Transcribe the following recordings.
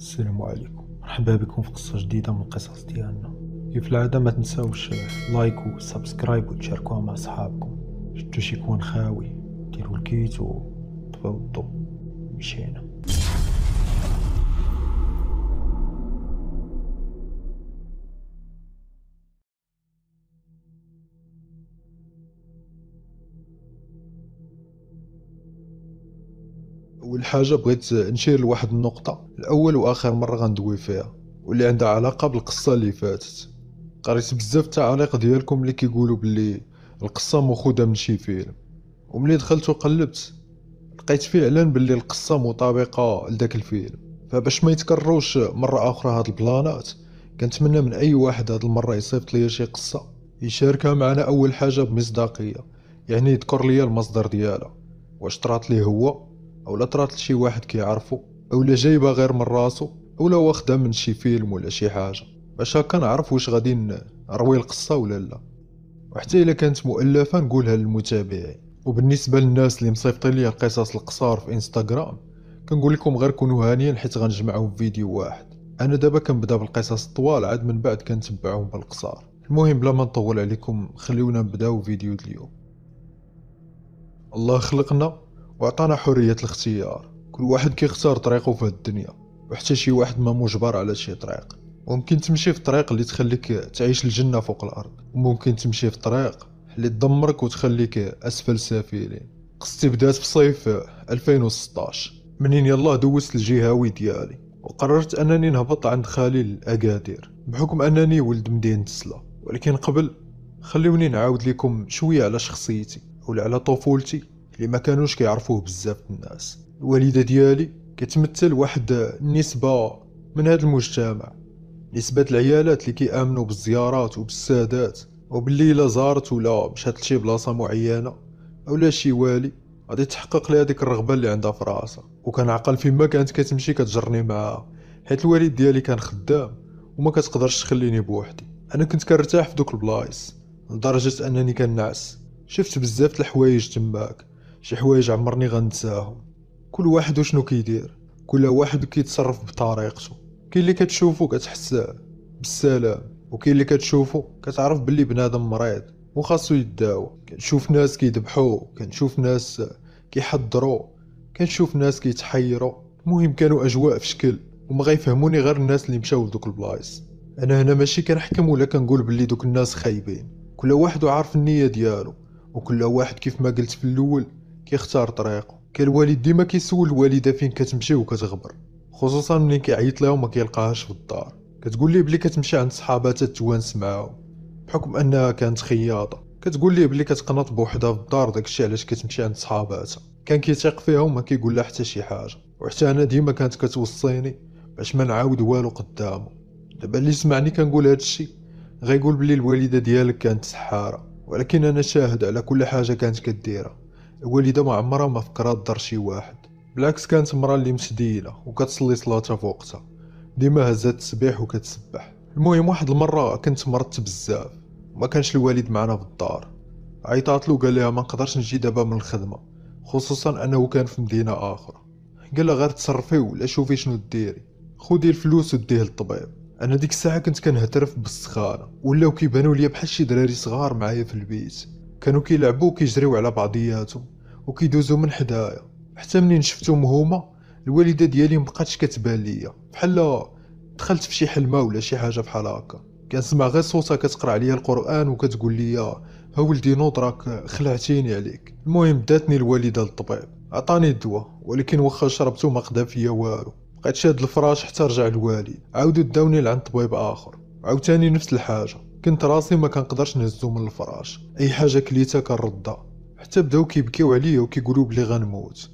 السلام عليكم. مرحبا بكم في قصة جديدة من القصص ديالنا. كيف العادة ما تنساوش like و subscribe وتشاركوها مع صحابكم شدو شي كون خاوي ديروا ال kit وطفيو الضو مشينا. أول حاجة بغيت نشير لواحد النقطة. الأول وآخر مرة غندوي فيها واللي عندها علاقة بالقصة اللي فاتت. قريت بزاف التعاليق ديالكم اللي كيقولوا باللي القصة مأخوذه من شي فيلم. وملي دخلت وقلبت لقيت فعلا باللي القصة مطابقة لذاك الفيلم. فباش ما يتكرروش مرة آخرى هاد البلانات كنتمنى من أي واحد هاد المرة يصيفط ليا شي قصة. يشاركها معنا أول حاجة بمصداقية يعني يذكر ليا المصدر ديالها. واش طرات ليه هو؟ أو لا طرات لشي واحد كيعرفو أو لا جايبة غير من راسو أو لا واخدة من شي فيلم ولا شي حاجة. باش هكا نعرف واش غادي نروي القصة ولا لا. وحتى إلا كانت مؤلفة نقولها للمتابعين. وبالنسبة للناس اللي مصيفطين لي القصص القصار في إنستغرام كنقول لكم غير كونوا هانيين حيت غنجمعهم في فيديو واحد. أنا دابا كنبدأ بالقصص الطوال عاد من بعد كنتبعهم بالقصار. المهم بلا ما نطول عليكم خليونا نبدأو فيديو اليوم. الله خلقنا. وعطانا حرية الاختيار. كل واحد كيختار طريقه في الدنيا وحتى شي واحد ما مجبر على شي طريق. ممكن تمشي في الطريق اللي تخليك تعيش الجنة فوق الأرض وممكن تمشي في طريق اللي تدمرك وتخليك أسفل سافلين. قصتي بدات في صيف 2016 منين يلا دوزت الجهاوي ديالي وقررت أنني نهبط عند خالي الأكادير بحكم أنني ولد مدينة تسلا. ولكن قبل خليوني نعاود لكم شوية على شخصيتي ولا على طفولتي. اللي ما كانوش كيعرفوه بزاف الناس. الوالدة ديالي كتمثل واحد النسبة من هذا المجتمع. نسبة العيالات اللي كيآمنوا بالزيارات وبالسادات وباللي إلا زارت ولا مشات لشي بلاصة معينة اولا شي والي غادي تحقق لها ديك الرغبة اللي عندها في راسها. وكنعقل فيما كانت كتمشي كتجرني معاها. حيت الوالد ديالي كان خدام وما كتقدرش تخليني بوحدي. أنا كنت كنرتاح في دوك البلايص لدرجة أنني كنعس. شفت بزاف الحوايج تماك. شي حوايج عمرني غنساهم كل واحد وشنو كيدير. كل واحد كيتصرف بطريقته كاين اللي كتشوفو كتحس بالسلام وكاين اللي كتشوفو كتعرف باللي بنادم مريض وخاصو يداوى كنشوف ناس كيذبحو كنشوف ناس كيحضروا كنشوف ناس كيتحيروا المهم كانوا أجواء في شكل وما غيفهموني غير الناس اللي مشاو لدوك البلايص. أنا هنا ماشي كنحكم ولا كنقول باللي دوك الناس خايبين. كل واحد عارف النية ديالو وكل واحد كيف ما قلت في الأول كيختار طريقه كان الوالد ديما كيسول الوالدة فين كتمشي وكتغبر خصوصا ملي كيعيط لها وما كيلقاهاش في الدار. كتقول ليه بلي كتمشي عند صحاباتها تونس معاهم بحكم أنها كانت خياطة. كتقول ليه بلي كتقنط بوحدها في الدار داكشي علاش كتمشي عند صحاباتها. كان كيثيق فيها وما كيقول لها حتى شي حاجة. وحتى أنا ديما كانت كتوصيني باش ما نعاود والو قدامه. دابا اللي سمعني كنقول هادشي غيقول بلي الوالدة ديالك كانت سحارة ولكن أنا شاهد على كل حاجة كانت كديرها. الوالده ما عمرها ما فكرات ضر شي واحد. بالعكس كانت مرا اللي متدينه وكتصلي صلاتها في وقتها. ديما هزات التسبيح وكتسبح. المهم واحد المرة كنت مرضت بزاف. ما كانش الوالد معنا في الدار. عيطات له قال لها ما نقدرش نجي دابا من الخدمة. خصوصا أنه كان في مدينة أخرى قال لها غير تصرفي ولا شوفي شنو ديري. خدي الفلوس وديه للطبيب. أنا ديك الساعة كنت كنهترف بالسخانة. ولاو كيبانوا ليا بحال شي دراري صغار معايا في البيت. كانوا كيلعبوا وكيجريو على بعضياتهم وكيدوزو من حدايا. حتى منين شفتهم هما الوالدة ديالي مبقاتش كتبان ليا. بحال دخلت في شي حلمة ولا شي حاجة بحال هكا. كنسمع غير صوتها كتقرأ عليا القرآن وكتقول لي ها ولدي نوض راك خلعتيني عليك. المهم داتني الوالدة للطبيب. عطاني الدواء ولكن واخا شربته ما قضا فيا والو. بقيت شاد الفراش حتى رجع الوالد عاودوا داوني لعند طبيب آخر. عاود تاني نفس الحاجة. كنت راسي ما كنقدرش نهزو من الفراش. أي حاجة كليتها كنردها. حتى بداو كيبكيو عليا وكيقولوا بلي غنموت.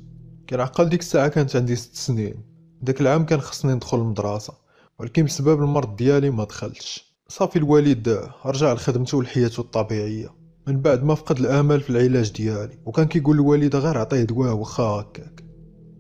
كنعقل ديك الساعة كانت عندي ست سنين. داك العام كان خصني ندخل المدرسة. ولكن بسبب المرض ديالي ما دخلتش. صافي الوالد رجع لخدمته ولحياته الطبيعية. من بعد ما فقد الامل في العلاج ديالي. وكان كيقول الوالده غير عطيه دواء واخا هكاك.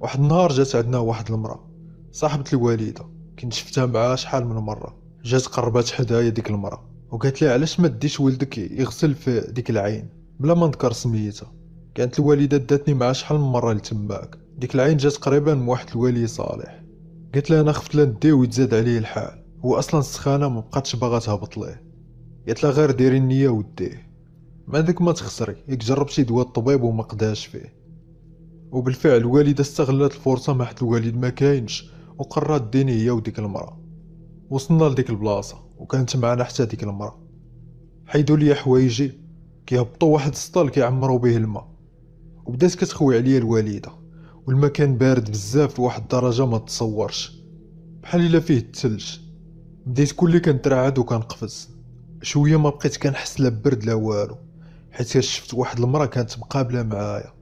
واحد النهار جات عندنا واحد المرأة. صاحبة الوالدة. كنت شفتها معاها شحال من مرة. جات قربات حدايا ديك المرأة. وقالت لي علاش ما ديش ولدك يغسل في ديك العين بلا ما نذكر سميتها. كانت الوالدة داتني معها شحال من مرة لتماك. ديك العين جات قريبا من واحد الولي صالح. قلت لها أنا خفت لا نديه ويتزاد عليه الحال. هو أصلا السخانة ما بقاتش باغا تهبط ليه. قالت لها غير ديري النية وديه. ما عندك ما تخسري. ياك جربتي دواء الطبيب وما قداش فيه. وبالفعل الوالدة استغلت الفرصة ما حيت الوالد ما كاينش وقررت ديني هي وديك المرأة. وصلنا لديك البلاصة. وكانت معنا حتى ديك المرأة. حيدوا لي حوايجي كيهبطوا واحد السطال كيعمروا به الماء. وبدات كتخوي عليا الوالدة. والمكان بارد بزاف لواحد الدرجة ما تصورش. بحال إلا فيه الثلج. بديت كلي كنترعد وكنقفز. شوية ما بقيت كنحس لا برد لا والو. حيت شفت واحد المرأة كانت مقابلة معايا.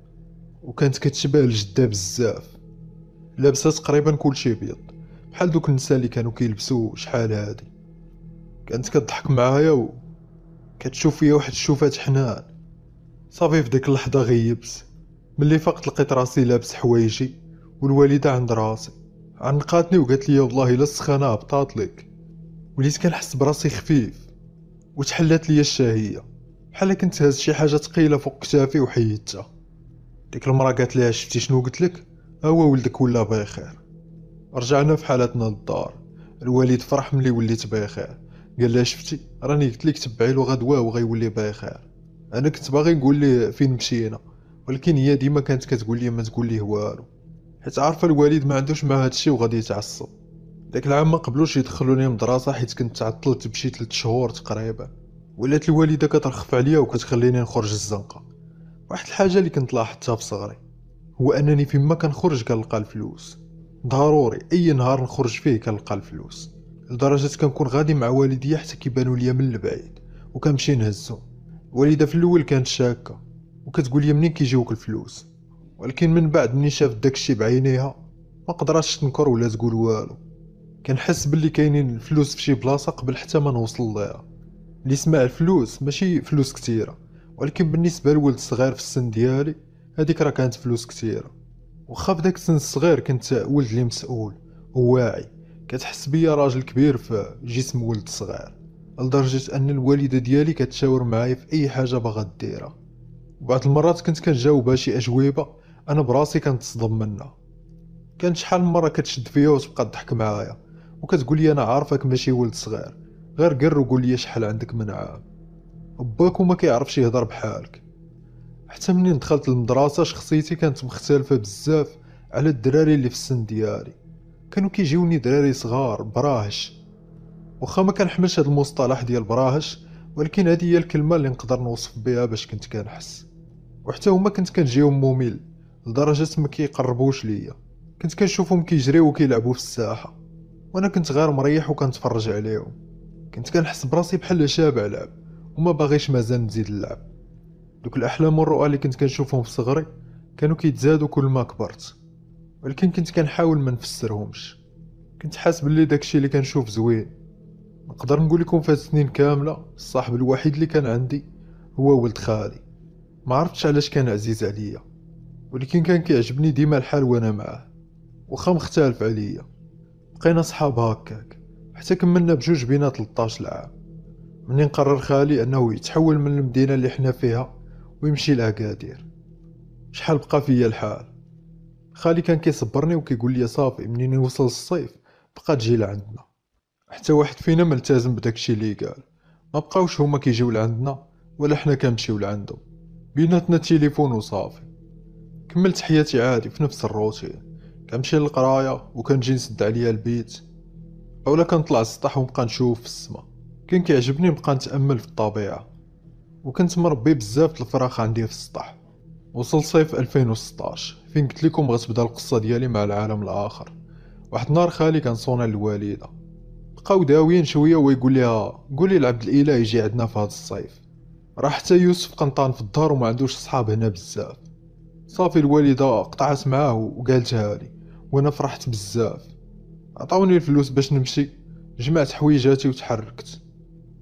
وكانت كتشبه الجدة بزاف. لابسة تقريبا كلشي بيض بحال دوك النساء اللي كانوا كيلبسوا شحال هادي. كانت كتضحك معايا و كتشوف فيا واحد الشوفات حنان صافي في ديك اللحظة غيبت. ملي فقت لقيت راسي لابس حوايجي والوالدة عند راسي. عنقاتني وقالت لي والله إلا السخانة هبطات لك. وليت كنحس براسي خفيف وتحلات ليا الشهية. بحال كنت هاز شي حاجة ثقيلة فوق كتافي وحيدتها. ديك المرأة قالت لها شفتي شنو قلت لك؟ هو ولدك ولا بخير رجعنا في حالتنا للدار. الوالد فرح ملي وليت بخير قال لها شفتي؟ راني قلت لك تبعي له غدوه وغيولي بخير أنا كنت باغي نقول ليه فين مشينا ولكن هي ديما كانت كتقول لي ما تقول ليه والو. حيت عارفة الوالد ما عندوش مع هادشي وغادي يتعصب. داك العام ما قبلوش يدخلوني المدرسة حيت كنت تعطلت بشي 3 شهور تقريبا. ولات الوالدة كترخف عليا وكتخليني نخرج الزنقة. واحد الحاجة اللي كنت لاحظتها في صغري هو أنني فيما كنخرج كنلقى الفلوس. ضروري أي نهار نخرج فيه كنلقى الفلوس. لدرجة كنكون غادي مع والديا حتى كيبانوا ليا من البعيد وكنمشي نهزهم الوالده في الأول كانت شاكة وكتقول لي منين كيجيوك الفلوس؟ ولكن من بعد مني شافت داكشي بعينيها ما قدراتش تنكر ولا تقول والو. كنحس باللي كاينين الفلوس في شي بلاصة قبل حتى ما نوصل ليها. اللي سمع الفلوس ماشي فلوس كتيرة ولكن بالنسبة لولد صغير في السن ديالي هذيك راه كانت فلوس كتيرة. وخا في داك السن الصغير كنت ولد اللي مسؤول وواعي. كتحس بيا راجل كبير في جسم ولد صغير لدرجة أن الوالدة ديالي كتشاور معايا في أي حاجة باغا ديرها. وبعض المرات كنت كنجاوبها شي أجوبة أنا براسي كنتصدم منها. كانت شحال من مرة كتشد فيا وتبقى تضحك معايا وكتقول لي أنا عارفك ماشي ولد صغير غير قر وقول لي شحال عندك من عام. باك وما كيعرفش يهضر بحالك. حتى منين دخلت المدرسة شخصيتي كانت مختلفة بزاف على الدراري اللي في السن ديالي. كانوا كيجيوني دراري صغار براهش. واخا ما كنحملش هذا المصطلح ديال براهش ولكن هذه هي الكلمة اللي نقدر نوصف بها باش كنت كنحس. وحتى هما كنت كنجيهم ممل لدرجة ما كيقربوش ليا. كنت كنشوفهم كيجريو وكيلعبوا في الساحة. وأنا كنت غير مريح وكنتفرج عليهم. كنت كنحس براسي بحال شابع لعب وما باغيش مازال نزيد اللعب. دوك الأحلام والرؤى اللي كنت كنشوفهم في صغري كانوا كيتزادوا كل ما كبرت. ولكن كنت كنحاول ما نفسرهمش. كنت حاس بلي داكشي اللي كنشوف زوين. نقدر نقول لكم في سنين كاملة الصاحب الوحيد اللي كان عندي هو ولد خالي. ما عرفتش علاش كان عزيز عليا. ولكن كان كيعجبني ديما الحال وأنا معاه. واخا مختلف عليا. بقينا صحاب هكاك. حتى كملنا بجوج بينا 13 عام منين قرر خالي أنه يتحول من المدينة اللي حنا فيها ويمشي لأكادير. شحال بقى فيا الحال؟ خالي كان كيصبرني وكيقول لي صافي منين يوصل الصيف؟ بقى تجي لعندنا. حتى واحد فينا ملتزم بداكشي اللي قال. ما بقاوش هما كيجيو لعندنا ولا حنا كنمشيو لعندهم. بيناتنا تليفون وصافي. كملت حياتي عادي في نفس الروتين. كنمشي للقراية وكنجي نسد عليا البيت. أولا كنطلع السطح ونبقى نشوف في السما. كان كيعجبني نبقى نتأمل في الطبيعة. وكنت مربي بزاف الفراخ عندي في السطح. وصل صيف 2016 فين قلت لكم بغيت تبدأ القصة ديالي مع العالم الآخر. واحد النهار خالي كان صونا للوالدة. بقاو داويين شوية ويقول لها قولي لعبد الإله يجي عندنا في هذا الصيف. راه حتى يوسف قنطان في الدار وما عندوش صحاب هنا بزاف. صافي الوالدة قطعت معاه وقالتها لي وأنا فرحت بزاف. عطاوني الفلوس باش نمشي. جمعت حويجاتي وتحركت.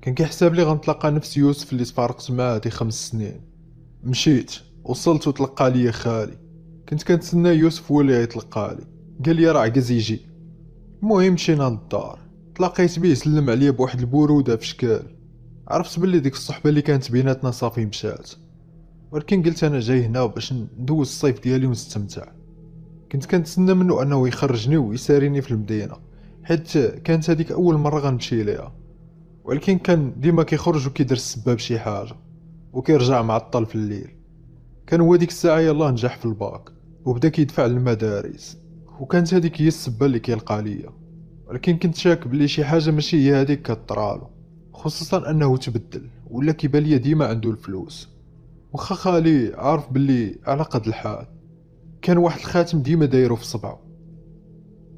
كان كيحسب لي غنتلاقى نفس يوسف اللي تفارقت معاه هادي خمس سنين. مشيت. وصلت وتلقى لي خالي. كنت كنتسنى يوسف هو اللي غيتلقى لي. قال لي راه عكز يجي. المهم مشينا للدار. تلاقيت بيه سلم عليا بواحد البرودة في شكال. عرفت بلي ديك الصحبة اللي كانت بيناتنا صافي مشات. ولكن قلت أنا جاي هنا باش ندوز الصيف ديالي ونستمتع. كنت كنتسنى منه أنه يخرجني ويساريني في المدينة. حيت كانت هذيك أول مرة غنمشي ليها ولكن كان ديما كيخرج وكيدير السباب شي حاجة. وكيرجع معطل في الليل. كان هو ديك الساعة يلاه نجح في الباك وبدا كيدفع للمدارس. وكانت هذيك هي السبة اللي كيلقى ليا. ولكن كنت شاك بلي شي حاجة ماشي هي هذيك كطرالو خصوصا أنه تبدل ولا كيبان ليا ديما عنده الفلوس. وخا خالي عارف بلي على قد الحال. كان واحد الخاتم ديما دايرو في صبعو.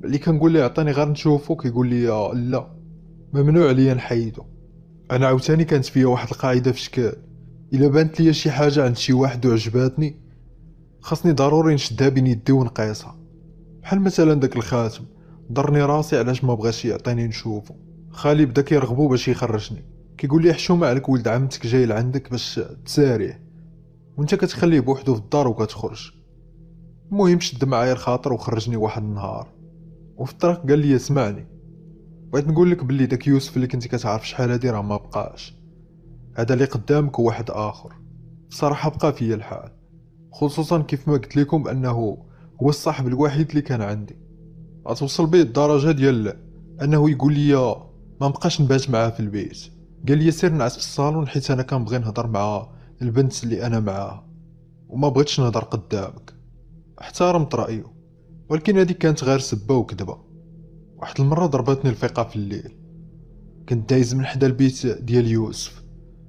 اللي كنقول ليه عطاني غير نشوفو. كيقول لي لا ممنوع عليا نحيدو. أنا عاوتاني كانت فيا واحد القاعدة في شكل. إلا بانت ليا شي حاجة عند شي واحد وعجباتني خاصني ضروري نشدها بين يدي ونقيسها بحال مثلا داك الخاتم ضرني راسي علاش ما بغاش يعطيني نشوفو. خالي بدا كيرغبو باش يخرجني. كيقول لي حشومه عليك ولد عمتك جاي لعندك باش تساريه. وانت كتخليه بوحدو في الدار وكتخرج. المهم شد معايا الخاطر وخرجني واحد النهار. وفي الطريق قال لي اسمعني. بغيت نقول لك بلي داك يوسف اللي كنتي كتعرف شحال هادي راه ما بقاش. هذا اللي قدامك هو واحد آخر. صراحة بقى فيا الحال خصوصا كيف ما قلت لكم أنه هو الصاحب الوحيد اللي كان عندي. غتوصل بيه الدرجة ديال أنه يقول لي ما بقاش نبات معاه في البيت. قال لي سير نعس في الصالون حيت أنا كنبغي نهضر مع البنت اللي أنا معاها وما بغيتش نهضر قدامك. احترمت رأيه ولكن هذيك كانت غير سبة وكذبة. واحد المرة ضربتني الفيقة في الليل. كنت دايز من حدا البيت ديال يوسف.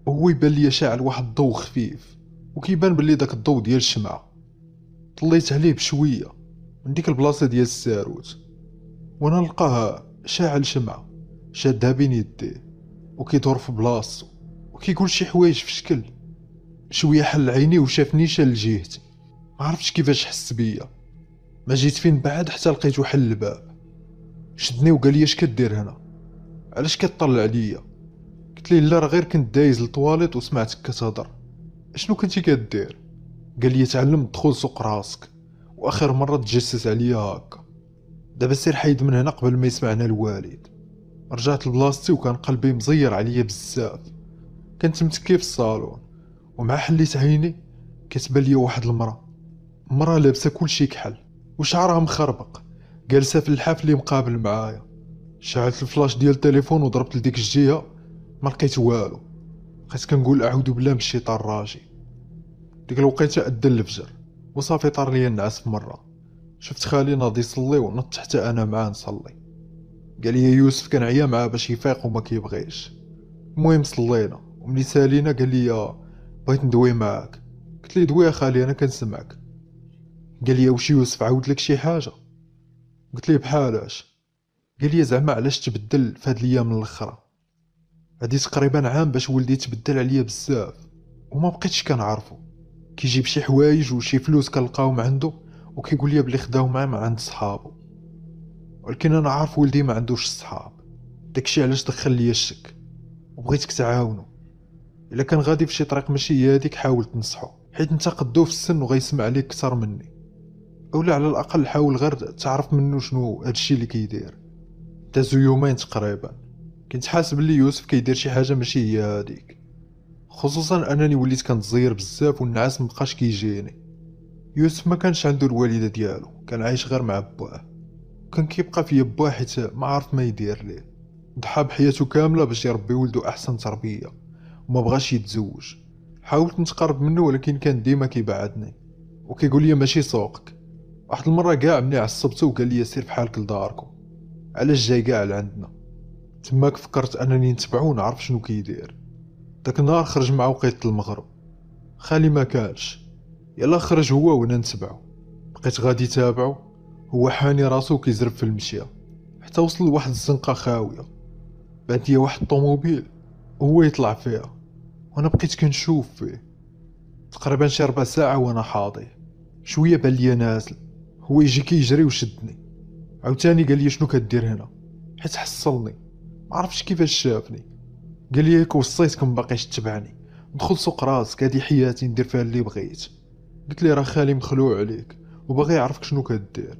وهو يبان ليا شاعل واحد الضو خفيف وكيبان بلي داك الضو ديال الشمعة. طليت عليه بشوية من ديك البلاصة ديال الساروت وأنا نلقاه شاعل شمعة شادها بين يديه وكيدور في بلاصتو وكيقول شي حوايج في شكل. شوية حل عينيه وشافني شال لجهتي ما عرفتش كيفاش حس بيا. ما جيت فين بعد حتى لقيتو حل الباب. شدني وقال لي اش كدير هنا؟ علاش كتطلع عليا قلت ليه لا راه غير كنت دايز للطواليت وسمعتك كتهضر. اشنو كنتي كدير؟ قال لي تعلم تدخل سوق راسك وآخر مرة تجسس عليا هكا. دابا سير حيد من هنا قبل ما يسمعنا الوالد. رجعت لبلاصتي وكان قلبي مزير عليا بزاف. كنت متكي في الصالون ومع حليت عيني كتبان ليا واحد المرا مرا لابسة كلشي كحل وشعرها مخربق. جالسة في الحافل اللي مقابل معايا. شعلت الفلاش ديال التليفون وضربت لديك الجهة. ما لقيت والو. بقيت كنقول أعوذ بالله من الشيطان الراجي ديك الوقيتة أدى الفجر وصافي طار ليا النعاس مرة. شفت خالي ناضي يصلي ونط حتى أنا معاه نصلي. قال لي يوسف كان عيا معاه باش يفيق وما كيبغيش. المهم صلينا وملي سالينا قال لي بغيت ندوي معاك. قلت لي دوي خالي أنا كنسمعك. قال لي واش يوسف عاود لك شي حاجة؟ قلت ليه بحالاش قال لي زعما علاش تبدل في هاد الأيام الأخرى؟ هادي تقريبا عام باش ولدي تبدل عليا بزاف وما بقيتش كنعرفو. كيجيب شي حوايج وشي فلوس كنلقاهم عنده وكيقول لي بلي خداهم معاه مع عند صحابو. ولكن أنا عارف ولدي ما عندوش صحاب. داكشي علاش دخل ليا الشك. وبغيتك تعاونو. إلا كان غادي في شي طريق ماشي هي هاديك حاول تنصحو حيت أنت قدو في السن وغيسمع عليك كتر مني. أولا على الأقل حاول غير تعرف منو شنو هادشي اللي كيدير. دازو يومين تقريبا. كنت حاسب بلي يوسف كيدير شي حاجة ماشي هي هاديك. خصوصا أنني وليت كنتزير بزاف والنعاس مبقاش كيجيني. يوسف ما كانش عنده الوالدة ديالو كان عايش غير مع باه كان كيبقى في باه حيت ما عرف ما يدير ليه. ضحى بحياته كاملة باش يربي ولدو أحسن تربية وما بغاش يتزوج. حاولت نتقرب منه ولكن كان ديما كيبعدني وكيقول لي ماشي سوقك. واحد المرة كاع مني عصبته وقال لي سير بحالك لداركم. علاش جاي كاع لعندنا؟ تماك فكرت أنني نتبعو ونعرف شنو كيدير. داك النهار خرج مع وقيت المغرب. خالي ما كانش. يلا خرج هو وأنا نتبعو. بقيت غادي تابعو هو حاني راسو كيزرب في المشية. حتى وصل لواحد الزنقة خاوية. بانت ليا واحد الطوموبيل. وهو يطلع فيها. وأنا بقيت كنشوف فيه. تقريبا شي ربع ساعة وأنا حاضي. شوية بان ليا نازل. هو يجي كيجري وشدني. عاوتاني قال لي شنو كدير هنا؟ حيت حصلني. ما عرفتش كيفاش شافني. قال لي ياك وصيتكم باقيش تتبعني. دخل سوق راسك هادي حياتي ندير فيها اللي بغيت. قلت لي راه خالي مخلوع عليك وباغي يعرفك شنو كدير.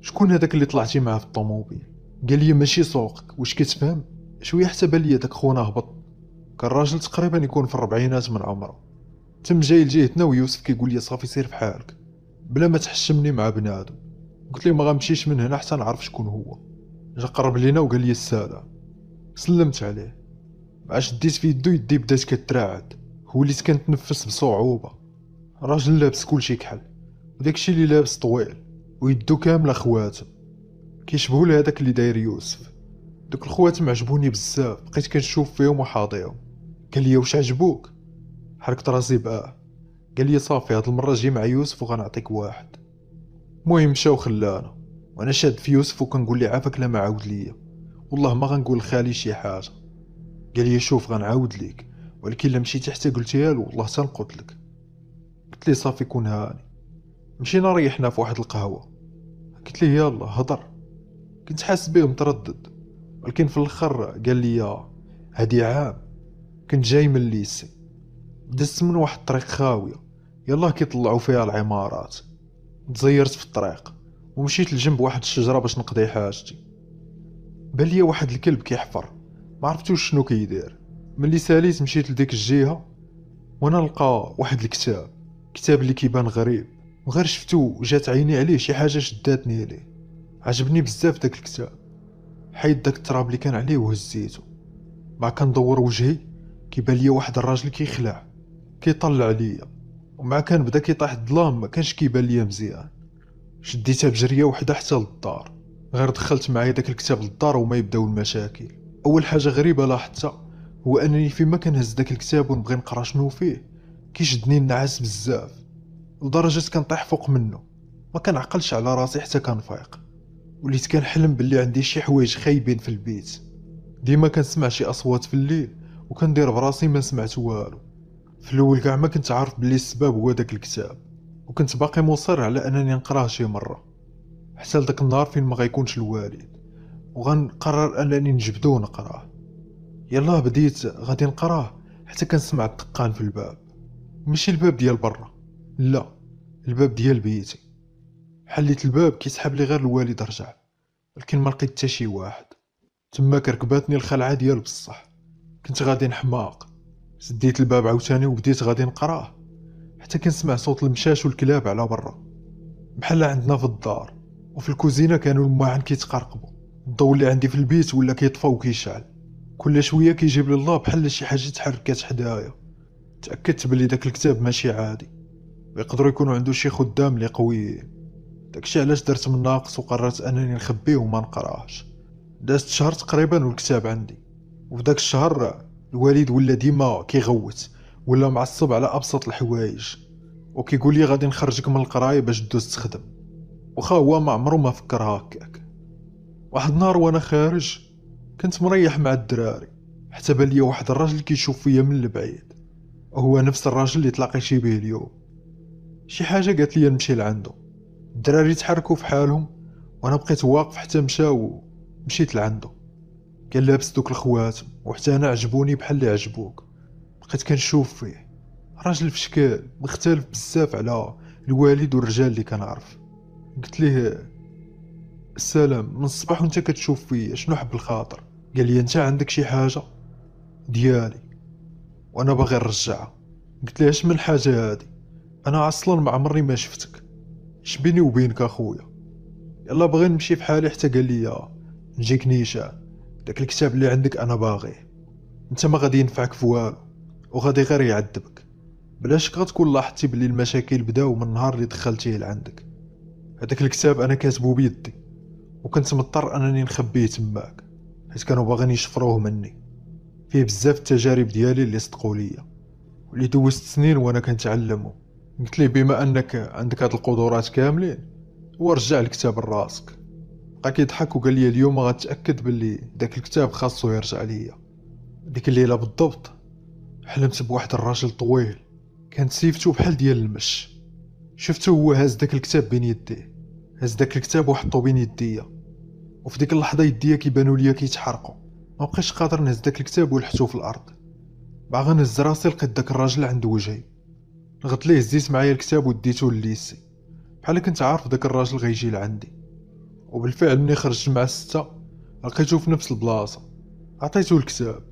شكون هذاك اللي طلعتي معاه في الطوموبيل؟ قال لي ماشي سوقك. واش كتفهم؟ شوية حتى بان لي داك خونا هبط. كان راجل تقريبا يكون في الربعينات من عمره. تم جاي لجهتنا ويوسف كيقول لي صافي سير بحالك بلا ما تحشمني مع بنادم قلت ليه ما غنمشيش من هنا حتى نعرف شكون هو. جا قرب لينا وقال لي السلام سلمت عليه. مع شديت في يدو يدي بدات كتراعد. وليت كنتنفس بصعوبة. راجل لابس كلشي كحل. وداكشي اللي لابس طويل. ويدو كاملة خواتم كيشبهو لهداك اللي داير يوسف. دوك الخواتم عجبوني بزاف. بقيت كنشوف فيهم وحاضيهم. قال لي واش عجبوك؟ حركت راسي بآه. قال لي صافي هاد المرة جي مع يوسف وغنعطيك واحد. المهم مشى وخلانا وأنا شاد في يوسف وكنقول ليه عافاك لا ما عاود ليا. والله ما غنقول لخالي شي حاجة. قال لي شوف غنعاود ليك ولكن إلا مشيتي حتى قلتيها له والله تنقتلك قلت لي صافي كون هاني؟ مشينا ريحنا في واحد القهوة. قلت ليه يلا هضر. كنت حاس بيه متردد. ولكن في الأخر قال لي هادي عام. كنت جاي من الليسي دزت من واحد الطريق خاوية. يلا كيطلعوا فيها العمارات. تزيرت في الطريق. ومشيت لجنب واحد الشجرة باش نقضي حاجتي. بان ليا واحد الكلب كيحفر. ما عرفتوش شنو كيدير. ملي ساليت مشيت لديك الجهة وأنا نلقى واحد الكتاب. كتاب اللي كيبان غريب. وغير شفتو جات عيني عليه شي حاجة شداتني ليه عجبني بزاف داك الكتاب. حيد داك التراب اللي كان عليه وهزيتو مع كندور وجهي كيبان ليا واحد الراجل كيخلع. كيطلع ليا. ومع كان بدا كيطيح الظلام ما كانش كيبان ليا مزيان. شديتها بجرية وحدة حتى للدار. غير دخلت معايا داك الكتاب للدار وما يبداو المشاكل. أول حاجة غريبة لاحظتها هو أنني فيما كنهز داك الكتاب ونبغي نقرا شنو فيه. كيشدني النعاس بزاف لدرجة كنطيح فوق منه. ما كنعقلش على راسي حتى كنفيق وليت كنحلم باللي عندي شي حوايج خايبين في البيت. ديما كنسمع شي أصوات في الليل وكندير براسي ما سمعت والو. في الأول كاع ما كنت عارف بلي السبب هو داك الكتاب وكنت باقي مصر على أنني نقراه شي مرة. حتى لداك النهار فين ما غيكونش الوالد. وغنقرر أنني نجبدو ونقراه. يلا بديت غادي نقراه حتى كنسمع الدقان في الباب. ماشي الباب ديال برا. لا الباب ديال بيتي. حليت الباب كيسحب لي غير الوالد رجع. ولكن ما لقيت حتى شي واحد. تماك ركباتني الخلعة ديال بصح. كنت غادي نحماق. سديت الباب عاوتاني وبديت غادي نقراه. حتى كنسمع صوت المشاش والكلاب على برا. بحال عندنا في الدار. وفي الكوزينة كانوا الماعن كيتقرقبوا. الضوء اللي عندي في البيت ولا كيطفى وكيشعل. كل شوية كيجيب لي الله بحال شي حاجة تحركات حدايا. تأكدت بلي داك الكتاب ماشي عادي. ويقدروا يكونوا عنده شي خدام اللي قويين داكشي علاش درت من ناقص وقررت أنني نخبيه وما نقراهش. دازت شهر تقريبا والكتاب عندي. وفي داك الشهر الوالد ولا ديما كيغوت ولا معصب على أبسط الحوايج. وكيقول لي غادي نخرجك من القراية باش دوز تخدم. وخا هو ما عمرو ما فكر هكاك واحد النهار وأنا خارج كنت مريح مع الدراري حتى بان واحد الراجل كيشوف فيا من البعيد. وهو نفس الراجل اللي تلاقيتي به اليوم. شي حاجة قالت لي نمشي لعندو. الدراري تحركوا في حالهم وأنا بقيت واقف حتى مشاو مشيت لعندو. كان لابس دوك الخواتم وحتى أنا عجبوني بحال اللي عجبوك. بقيت كنشوف فيه. راجل في شكال مختلف بزاف على الوالد والرجال اللي كنعرف. قلت ليه السلام من الصباح وأنت كتشوف فيا شنو حب الخاطر؟ قال لي أنت عندك شي حاجة ديالي وأنا باغي نرجعها. قلت ليه اش من حاجة هادي؟ أنا أصلا ما عمرني ما شفتك. اش بيني وبينك أخويا؟ يلا بغي نمشي في حالي. حتى قال لي نجيك نيشان داك الكتاب اللي عندك أنا باغيه. أنت ما غادي ينفعك في والو وغادي غير يعذبك. بلاش غتكون لاحظتي بلي المشاكل بداو من النهار اللي دخلتيه لعندك. هذاك الكتاب أنا كاتبو بيدي وكنت مضطر أنني نخبيه تماك حيت كانوا باغيين يشفروه مني. فيه بزاف التجارب ديالي اللي صدقوا ليا واللي دوزت سنين وأنا كنتعلمو. قلت ليه بما أنك عندك هاد القدرات كاملين ورجع الكتاب لراسك. بقى كيضحك وقال لي اليوم غتأكد باللي داك الكتاب خاصو يرجع ليا. ديك الليلة بالضبط حلمت بواحد الراجل طويل كانت سيفتو بحال ديال المش. شفتو هو هاز داك الكتاب بين يديه. هاز داك الكتاب وحطو بين يديا. وفي ديك اللحظة يديا كيبانو ليا كيتحرقوا ما بقيتش قادر نهز داك الكتاب ولحتو في الأرض. باغا نهز راسي لقيت داك الراجل عند وجهي. غت ليه هزيت معايا الكتاب وديتو لليسي. بحال كنت عارف داك الراجل غيجي لعندي. وبالفعل ملي خرجت مع الستة لقيتو في نفس البلاصة. عطيتو الكتاب.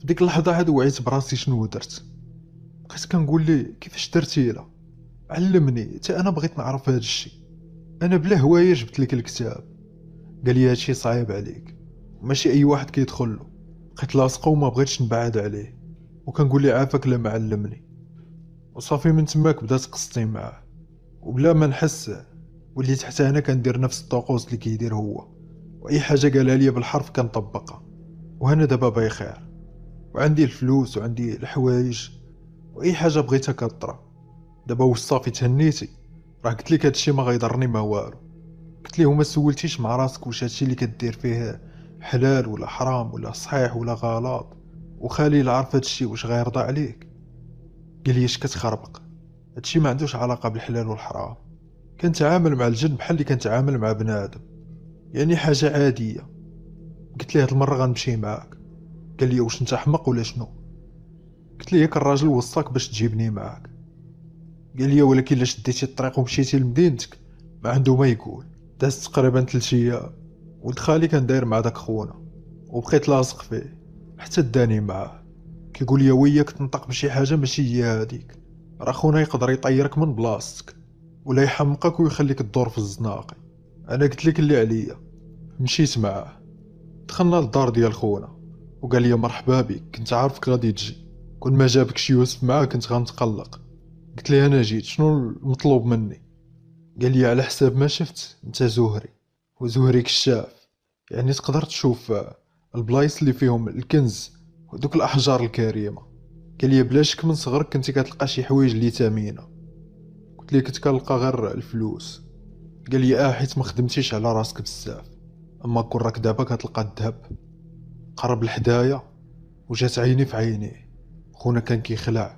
في ديك اللحظة عاد وعيت براسي شنو درت. بقيت كنقول ليه كيفاش درتي له علمني حتى أنا بغيت نعرف هذا الشيء. أنا بلا هواية جبت لك الكتاب. قال لي هادشي صعيب عليك. ماشي أي واحد كيدخل له. بقيت لاصقه وما بغيتش نبعد عليه. وكنقول لي عافاك لا معلمني وصافي من تماك بدات قصتي معاه. وبلا ما نحس وليت حتى أنا كندير نفس الطقوس اللي كيدير هو. وأي حاجة قالها لي بالحرف كنطبقها. وهنا دابا بخير وعندي الفلوس وعندي الحوايج. وأي حاجة بغيتها كطرا. دابا واش صافي تهنيتي. راه قلت لك هادشي ما غيضرني ما والو. قلت ليه وما سولتيش مع راسك واش هادشي اللي كدير فيه حلال ولا حرام ولا صحيح ولا غلط. وخالي عرف هادشي واش غيرضى عليك. قال لي اش كتخربق؟ هادشي ما عندوش علاقة بالحلال والحرام. كنتعامل مع الجن بحال اللي كنتعامل مع بنادم. يعني حاجة عادية. قلت ليه هاد المرة غنمشي معاك. قال لي واش انت حمق ولا شنو؟ قلت ليه الراجل وصاك باش تجيبني معاك. قال لي ولكن إلا شديتي الطريق ومشيتي لمدينتك. ما عنده ما يقول. دازت تقريبا ثلاث أيام. ولد خالي كان داير مع داك خونا. وبقيت لاصق فيه. حتى داني معاه. كيقول لي وياك تنطق بشي حاجة ماشي هي هذيك راه خونا يقدر يطيرك من بلاصتك. ولا يحمقك ويخليك تدور في الزناقي. أنا قلت لك اللي عليا. مشيت معاه. دخلنا للدار ديال خونا. وقال لي مرحبا بك. كنت عارفك غادي تجي. كون ما جابكش يوسف معاه كنت غنتقلق. قلت ليه أنا جيت شنو المطلوب مني؟ قال لي على حساب ما شفت أنت زهري. وزهري كشاف. يعني تقدر تشوف البلايص اللي فيهم الكنز ودوك الأحجار الكريمة. قال لي بلا شك من صغرك كنتي كتلقى شي حوايج اللي ثمينه قلت ليه كنت كنلقى غير الفلوس. قال لي آه حيت ما خدمتيش على راسك بزاف. أما كون راك دابا كتلقى الذهب. قرب لحدايا وجات عيني في عينيه. خونا كان كيخلع.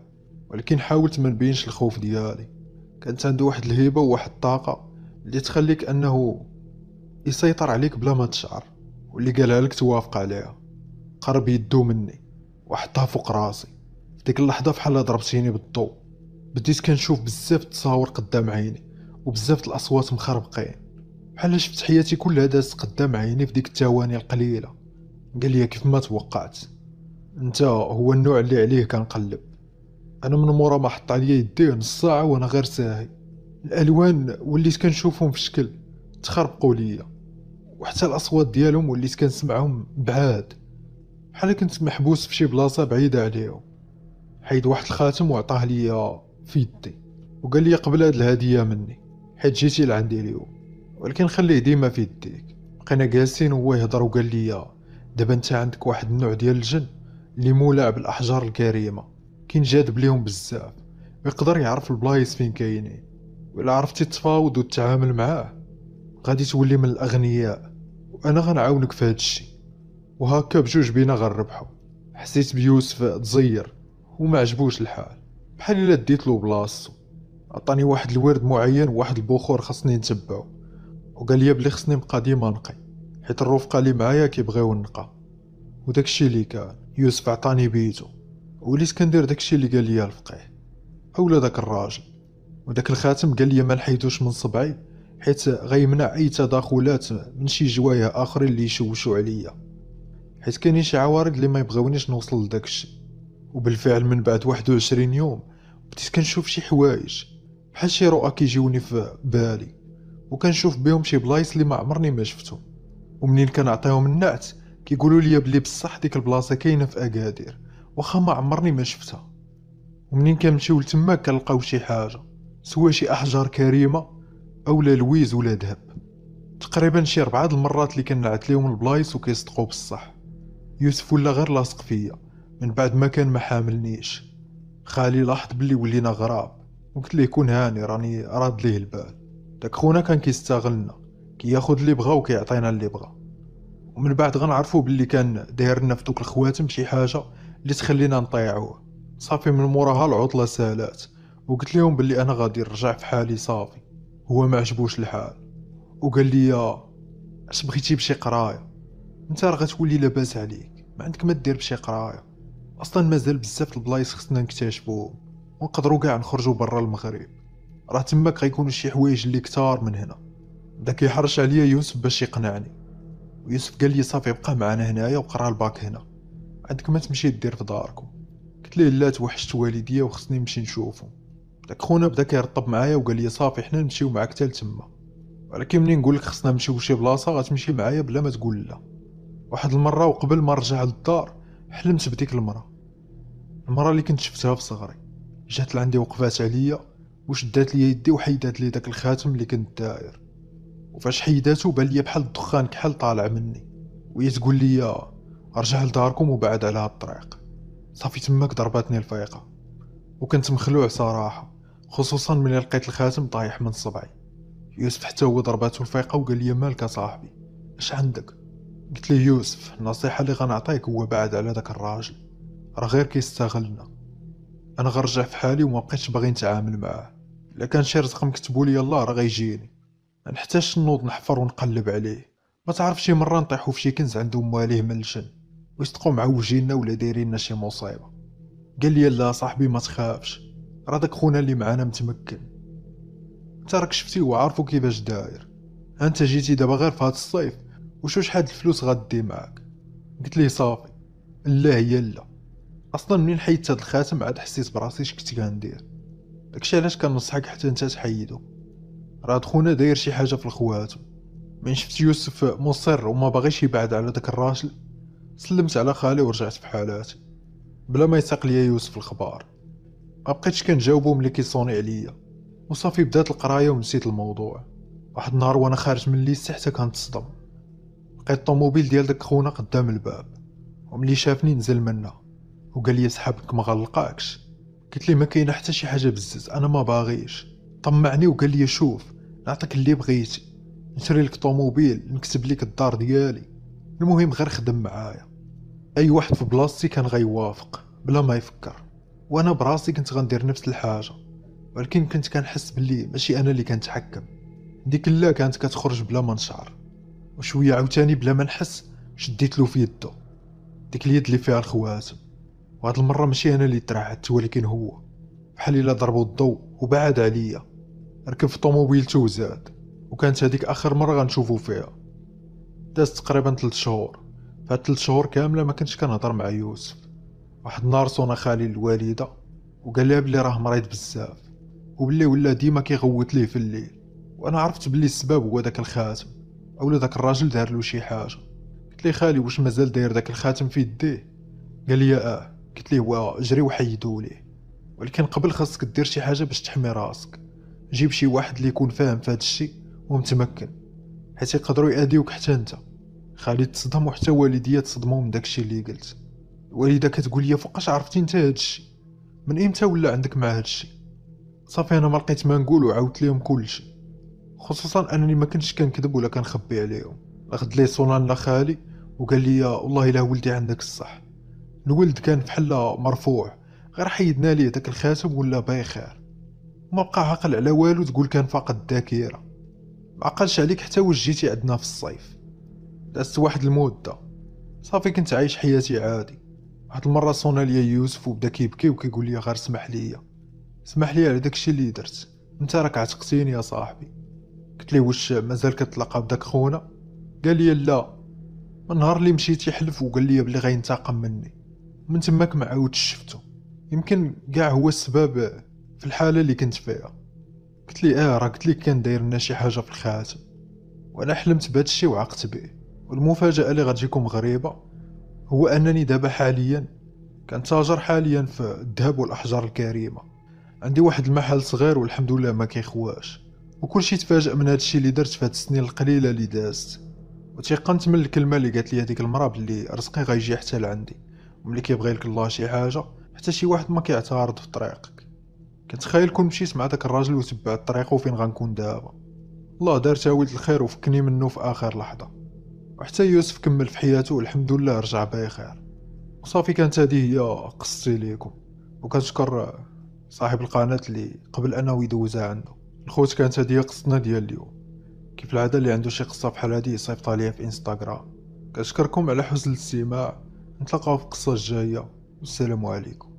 ولكن حاولت ما نبينش الخوف ديالي. كانت عنده واحد الهيبة وواحد الطاقة اللي تخليك أنه يسيطر عليك بلا ما تشعر واللي قالها لك توافق عليها. قرب يدو مني وحطها فوق راسي. ديك اللحظة بحال ضربتيني بالضوء بديت كنشوف بزاف التصاور قدام عيني وبزاف الأصوات مخربقين. بحال شفت حياتي كلها دازت قدام عيني في ديك الثواني القليلة. قال لي كيف ما توقعت. أنت هو النوع اللي عليه كنقلب. أنا من مورا ما حط عليا يديه نص ساعة وأنا غير ساهي. الألوان وليت كنشوفهم في شكل تخربقوا ليا. وحتى الأصوات ديالهم وليت كنسمعهم بعاد. بحال كنت محبوس في شي بلاصة بعيدة عليهم. حيد واحد الخاتم وعطاه ليا في يدي. وقال لي قبل هاد الهدية مني. حيت جيتي لعندي اليوم. ولكن خليه ديما في يديك. بقينا جالسين وهو يهضر وقال لي دابا أنت عندك واحد النوع ديال الجن اللي مولع بالأحجار الكريمة. كاين جاذب ليهم بزاف. ويقدر يعرف البلايص فين كاينين. وإلا عرفتي تفاوض وتتعامل معاه غادي تولي من الأغنياء. وأنا غنعاونك في هذا الشيء وهكا بجوج بينا غنربحو. حسيت بيوسف تزير وما عجبوش الحال. بحال إلا ديت له بلاصتو. عطاني واحد الورد معين وواحد البخور خاصني نتبعو. وقال لي بلي خصني نبقى ديما نقي. حيت الرفقة اللي معايا كيبغيو النقا وداكشي اللي كان. يوسف عطاني بيتو. وليت كندير داكشي اللي قال لي الفقيه. أولا داك الراجل. وداك الخاتم قال لي ما نحيدوش من صبعي حيت غيمنع أي تداخلات من شي جوايه اخرين اللي يشوشوا عليا. حيت كاينين شي عوارض اللي ما يبغيونيش نوصل لداك الشيء وبالفعل من بعد 21 يوم بديت كنشوف شي حوايج. بحال شي رؤى كيجيوني في بالي. وكنشوف بهم شي بلايص اللي ما عمرني ما شفتهم. ومنين كنعطيهم النعت كيقولوا لي بلي بصح ديك البلاصة كاينة في أكادير. واخا ما عمرني ما شفتها. ومنين كنمشيو لتما كنلقاو شي حاجة. سوا شي أحجار كريمة اولا لويز ولا ذهب. تقريبا شي ربعة المرات اللي كننعت ليهم البلايص وكيصدقوا بصح. يوسف ولا غير لاصق فيا. من بعد ما كان ما حاملنيش. خالي لاحظ بلي ولينا قراب. وقلت ليه كون هاني راني راد ليه البال. داك خونا كان كيستغلنا. كياخد اللي بغا وكيعطينا اللي بغا. ومن بعد غنعرفو بلي كان داير لنا في دوك الخواتم شي حاجة اللي تخلينا نطيعوه. صافي من موراها العطلة سالات وقلت لهم بلي أنا غادي نرجع في حالي صافي. هو ما عجبوش الحال. وقال لي اش بغيتي بشي قراية؟ أنت راه غتولي لاباس عليك ما عندك ما دير بشي قراية. أصلا مازال بزاف البلايص خصنا نكتشفوهم ونقدروا كاع نخرجوا برا المغرب. راه تماك غيكونوا شي حوايج اللي كتار من هنا. بدا كيحرش عليا يوسف باش يقنعني. ويوسف قال لي صافي بقى معنا هنايا وقرا الباك هنا. عندك ما تمشي دير في داركم. قلت ليه لا توحشت والديا وخصني نمشي نشوفهم داك خونا بدا كيرطب معايا وقال لي صافي حنا نمشيو معاك حتى لتما. ولكن منين نقول لك خصنا نمشيو لشي بلاصة غتمشي معايا بلا ما تقول لا. واحد المرة وقبل ما نرجع للدار حلمت بديك المراه المراه اللي كنت شفتها في صغري. جات لعندي وقفات عليا وشدات لي يدي وحيدات لي داك الخاتم اللي كنت داير. وفاش حيداتو بان ليا بحال الدخان كحل طالع مني. وهي تقول لي أرجع لداركم وبعد على هاد الطريق صافي تماك ضرباتني الفيقه وكنت مخلوع صراحة خصوصا ملي لقيت الخاتم طايح من صبعي يوسف حتى هو ضرباتو الفيقه وقال لي مالك صاحبي؟ اش عندك؟ قلت ليه يوسف النصيحه اللي غنعطيك هو بعد على داك الراجل. راه غير كيستغلنا. أنا غنرجع في حالي وما بقيتش باغي نتعامل معاه. إلا كان شي رزق مكتبو لي الله راه غيجيني. ما نحتاجش نوض نحفر ونقلب عليه. ما تعرف شي مرة نطيحو في شي كنز عندهم مواليه ملشن ويصدقوا معوجيننا ولا دايرين شي مصيبة. قال لي لا صاحبي ما تخافش راه داك خونا اللي معانا متمكن. انت راك شفتي وعارفو كيفاش داير. انت جيتي دابا غير في هاد الصيف وشو شحال الفلوس غادي معاك؟ قلت ليه صافي. لا هي لا. أصلا منين حيدت هاد الخاتم عاد حسيت براسي اش كنت كندير. داكشي علاش كنصحك حتى انت تحيدو. راه خونا داير شي حاجة في الخواتم. من شفت يوسف مصر وما باغيش يبعد على داك الراجل؟ سلمت على خالي ورجعت في حالاتي بلا ما يساق ليا يوسف الخبار. ما بقيتش كنجاوبو ملي كيصوني عليا. وصافي بدات القراية ونسيت الموضوع. واحد النهار وأنا خارج من الليست حتى كنتصدم لقيت الطوموبيل ديال داك خونا قدام الباب. وملي شافني نزل منها وقال لي صحابك ما غلقاكش قلت لي ما كاينة حتى شي حاجة بزز. أنا ما باغيش. طمعني وقال لي شوف نعطيك اللي بغيتي. نشري لك طوموبيل نكتب لك الدار ديالي. المهم غير خدم معايا. أي واحد في بلاصتي كان غيوافق بلا ما يفكر. وأنا براسي كنت غندير نفس الحاجة. ولكن كنت كنحس بلي ماشي أنا اللي كنتحكم. ديك لا كانت كتخرج بلا ما نشعر. وشوية عاوتاني بلا ما نحس شديت له في يدو. ديك اليد اللي فيها الخواتم. وهاد المرة ماشي أنا اللي ترعدت ولكن هو. بحال إلا ضربو الضوء وبعد عليا. ركب في طوموبيلتو وزاد وكانت هذيك آخر مرة غنشوفو فيها. دازت تقريبا 3 شهور. فهاد 3 شهور كاملة ما كنتش كنهضر مع يوسف. واحد النهار صونا خالي الوالدة وقال لها بلي راه مريض بزاف وبلي ولا ديما كيغوت ليه في الليل. وأنا عرفت بلي السبب هو داك الخاتم اولا داك الراجل دار له شي حاجة. قلت ليه خالي واش مازال داير داك الخاتم في يديه؟ قال لي آه. قلت ليه وا جري وحيدو ليه. ولكن قبل خاصك دير شي حاجة باش تحمي راسك. جيب شي واحد اللي يكون فاهم في هذا الشيء ومتمكن. حيت يقدروا يأذيوك حتى أنت. خالي تصدم وحتى والديا تصدموا من داكشي اللي قلت. الوالده كتقول لي فوقاش عرفتي انت هادشي؟ من إمتى ولا عندك مع هادشي؟ صافي أنا ما لقيت ما نقول وعاودت ليهم كلشي. خصوصا انني ما كنتش كنكذب ولا كنخبي عليهم. اخذ لي صونان لخالي وقال لي والله إلا ولدي عندك الصح. الولد كان بحال مرفوع. غير حيدنا ليه داك الخاتم ولا بخير ما بقى عاقل على والو تقول كان فاقد الذاكرة. ما عقلش عليك حتى واش جيتي عندنا في الصيف. دازت واحد المده صافي كنت عايش حياتي عادي. واحد المرة صونا ليا يوسف وبدا كيبكي وكيقول لي غير سمح ليا. سمح لي على داكشي اللي درت. انت راك عتقتيني يا صاحبي. قلت ليه واش مازال كتلاقى بداك خونا؟ قال لي لا. من نهار اللي مشيت يحلف وقال لي بلي غينتقم مني. من تماك ما عاودش شفتو. يمكن كاع هو السبب في الحالة اللي كنت فيها. قلت لي آه راه قلت لك كان داير لنا شي حاجة في الخاتم. وأنا حلمت بهذا الشيء وعقت به. والمفاجاه اللي غتجيكم غريبة هو أنني دابا حاليا كنتاجر حاليا في الذهب والأحجار الكريمة. عندي واحد المحل صغير والحمد لله ما كيخواش. وكلشي تفاجأ من هادشي اللي درت في هاد السنين القليلة اللي دازت. وتيقنت من الكلمة اللي قالت لي هذيك المرأة بلي رزقي غيجي حتى لعندي. وملي كيبغي لك الله شي حاجة حتى شي واحد ما كيعترض في طريقك كنتخيل كون مشيت مع داك الراجل وتبعت طريقه وفين غنكون دابا. الله دار تاويل الخير وفكني منه في آخر لحظة. وحتى يوسف كمل في حياته والحمد لله رجع بخير وصافي كانت هذه هي قصتي ليكم. وكنشكر صاحب القناة اللي قبل أنه يدوزها عنده. الخوت كانت هذه قصتنا ديال اليوم. كيف العادة اللي عنده شي قصة بحال هذه يصيفط ليا في إنستغرام. كنشكركم على حسن الاستماع. نتلاقاو في القصة الجاية. والسلام عليكم.